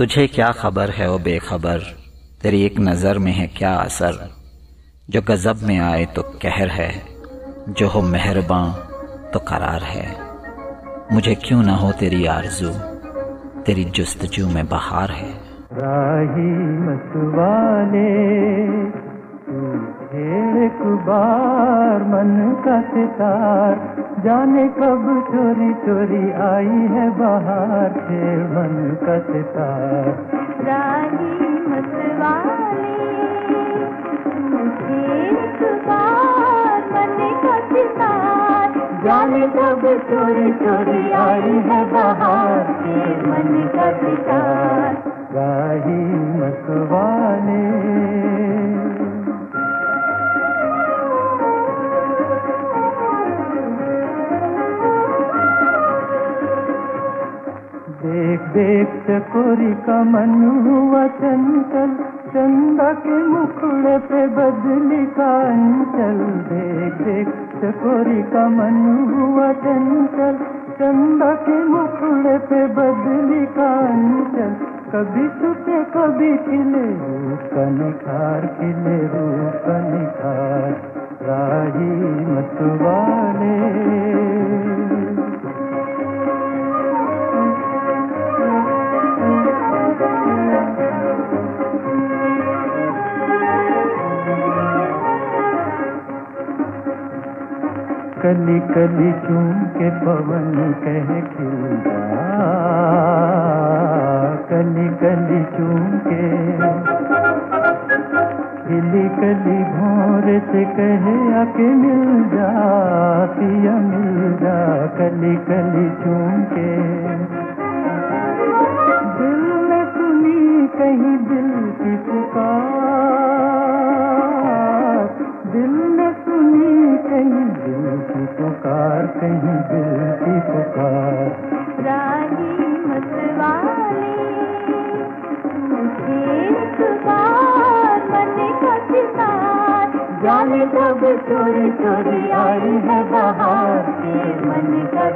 तुझे क्या खबर है वो बेखबर? तेरी एक नज़र में है क्या असर? जो गज़ब में आए तो कहर है, जो हो मेहरबा तो करार है। मुझे क्यों ना हो तेरी आरज़ू? तेरी जुस्तजू में बहार है। राही बार मन का सितार। जाने कब चोरी चोरी आई है बाहर से मन का सितार। राही मतवाले एक मन का सितार। जाने कब चोरी चोरी आई है बाहर से मन का सितार। राही मतवाले देख देख चकोरी का मन हुआ चंचल चंदा के मुखड़े पे बदली का अंचल। देख देख चकोरी का मन हुआ चंचल चंदा के मुखड़े पे बदली का अंचल। कभी छुपे, कभी खिले रूप का निखार खिले राही मतवाले। कली कली के पवन कह खिल जा कली कली चूम के खिली कली भोर से कहे, आके मिल जा, पिया मिल जा, कली कली के दिल में सुनी कहीं दिल की पुकार की पुकार कहीं दिल की पुकार। रानी मतवाले जाने कब चोरी चोरी आई है बाहर। के मन का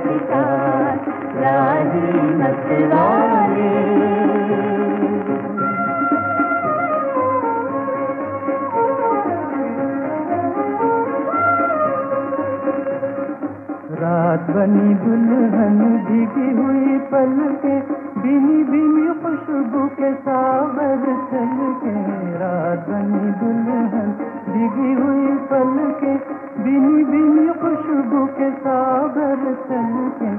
रात बनी दुल्हन भीगी हुई पल के, बिनी बिनी खुशबू के सावर चल के। रात बनी दुल्हन भीगी हुई पल के, बिनी बिनी खुशबू के सावर चल के।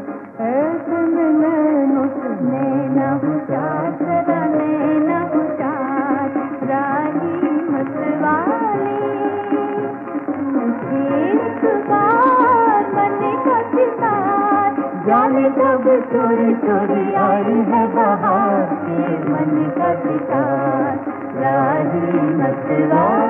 ऐसे में नैनो से जाने कब चोरी चोरी आई है बाहर। के मन का पिता राज़ी मतवाले